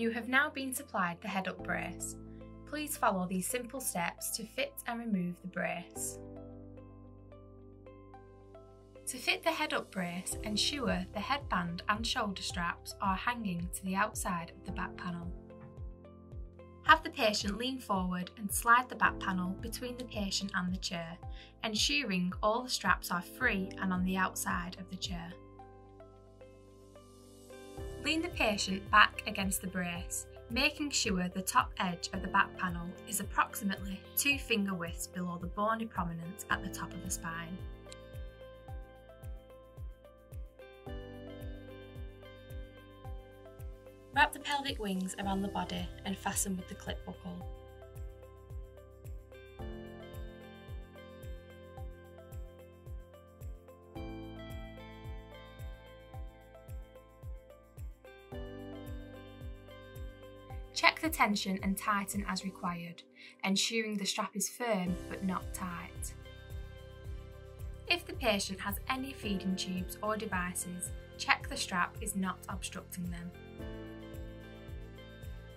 You have now been supplied the head up brace. Please follow these simple steps to fit and remove the brace. To fit the head up brace, ensure the headband and shoulder straps are hanging to the outside of the back panel. Have the patient lean forward and slide the back panel between the patient and the chair, ensuring all the straps are free and on the outside of the chair. Lean the patient back against the brace, making sure the top edge of the back panel is approximately two finger widths below the bony prominence at the top of the spine. Wrap the pelvic wings around the body and fasten with the clip buckle. Check the tension and tighten as required, ensuring the strap is firm but not tight. If the patient has any feeding tubes or devices, check the strap is not obstructing them.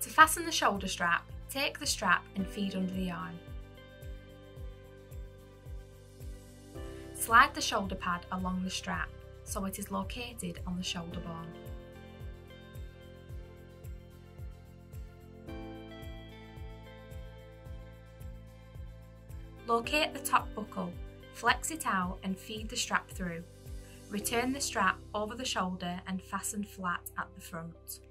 To fasten the shoulder strap, take the strap and feed under the arm. Slide the shoulder pad along the strap so it is located on the shoulder bone. Locate the top buckle, flex it out and feed the strap through. Return the strap over the shoulder and fasten flat at the front.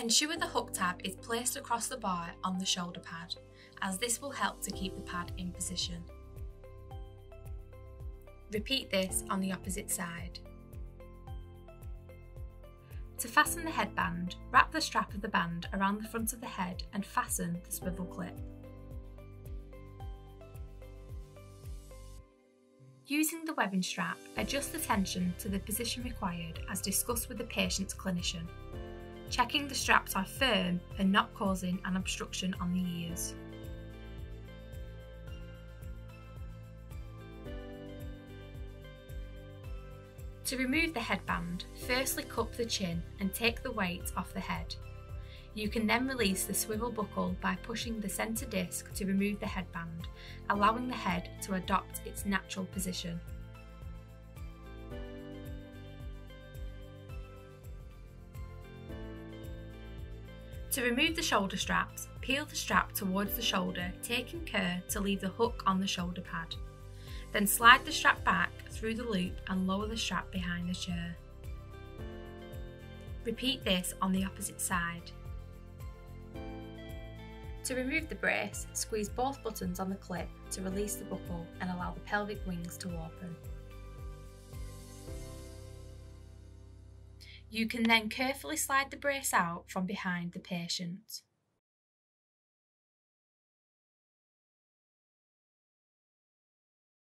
Ensure the hook tab is placed across the bar on the shoulder pad, as this will help to keep the pad in position. Repeat this on the opposite side. To fasten the headband, wrap the strap of the band around the front of the head and fasten the swivel clip. Using the webbing strap, adjust the tension to the position required as discussed with the patient's clinician, checking the straps are firm and not causing an obstruction on the ears. To remove the headband, firstly cup the chin and take the weight off the head. You can then release the swivel buckle by pushing the centre disc to remove the headband, allowing the head to adopt its natural position. To remove the shoulder straps, peel the strap towards the shoulder, taking care to leave the hook on the shoulder pad. Then slide the strap back through the loop and lower the strap behind the chair. Repeat this on the opposite side. To remove the brace, squeeze both buttons on the clip to release the buckle and allow the pelvic wings to open. You can then carefully slide the brace out from behind the patient.